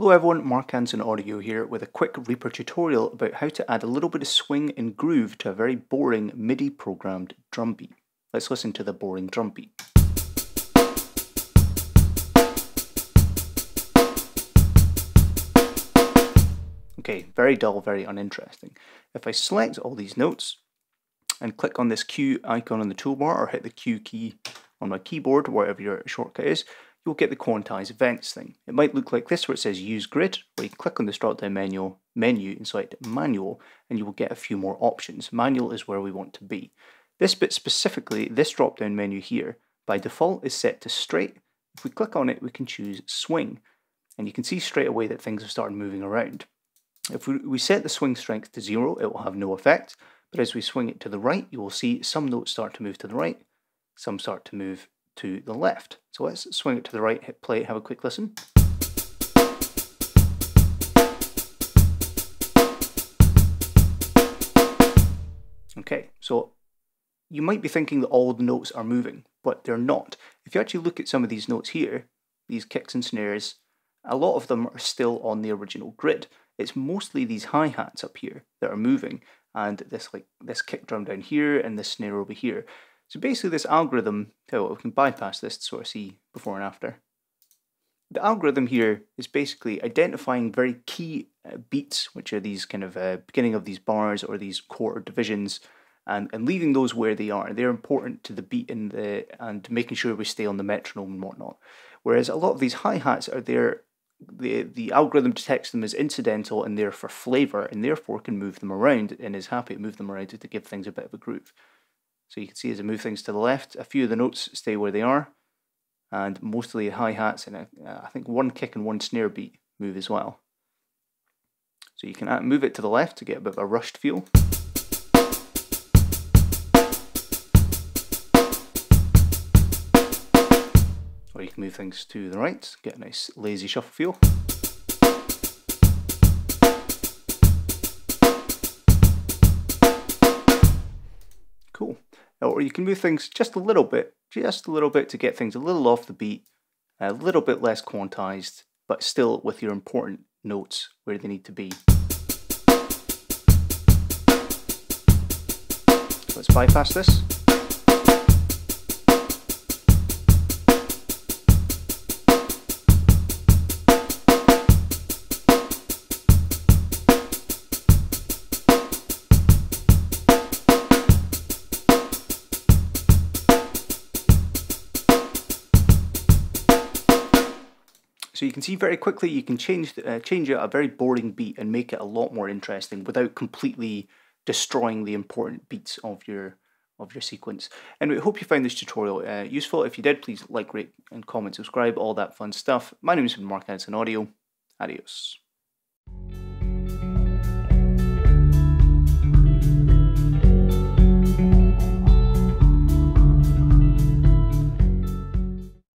Hello everyone, Mark Anderson Audio here with a quick Reaper tutorial about how to add a little bit of swing and groove to a very boring MIDI programmed drum beat. Let's listen to the boring drum beat. Okay, very dull, very uninteresting. If I select all these notes and click on this Q icon on the toolbar or hit the Q key on my keyboard, whatever your shortcut is, you'll get the quantize events thing. It might look like this where it says use grid, where you click on this drop down menu, menu and select manual, and you will get a few more options. Manual is where we want to be. This bit specifically, this drop down menu here, by default is set to straight. If we click on it, we can choose swing, and you can see straight away that things have started moving around. If we, we set the swing strength to zero, it will have no effect, but as we swing it to the right, you will see some notes start to move to the right, some start to move to the left. So let's swing it to the right, hit play, have a quick listen. Okay, so you might be thinking that all the notes are moving, but they're not. If you actually look at some of these notes here, these kicks and snares, a lot of them are still on the original grid. It's mostly these hi-hats up here that are moving, and this like this kick drum down here and this snare over here. So basically this algorithm, tell what, we can bypass this to sort of see before and after. The algorithm here is basically identifying very key uh, beats, which are these kind of uh, beginning of these bars or these quarter divisions, and, and leaving those where they are. They're important to the beat and the and making sure we stay on the metronome and whatnot. Whereas a lot of these hi hats are there. The, the algorithm detects them as incidental and they're for flavor and therefore can move them around and is happy to move them around to give things a bit of a groove. So you can see as I move things to the left, a few of the notes stay where they are, and mostly hi-hats and a, uh, I think one kick and one snare beat move as well. So you can move it to the left to get a bit of a rushed feel. Or you can move things to the right, get a nice lazy shuffle feel. Cool. Or you can move things just a little bit, just a little bit to get things a little off the beat, a little bit less quantized, but still with your important notes where they need to be. Let's bypass this. So you can see very quickly you can change uh, change a very boring beat and make it a lot more interesting without completely destroying the important beats of your of your sequence. Anyway, hope you found this tutorial uh, useful. If you did, please like, rate, and comment, subscribe, all that fun stuff. My name is Mark Anderson Audio. Adios.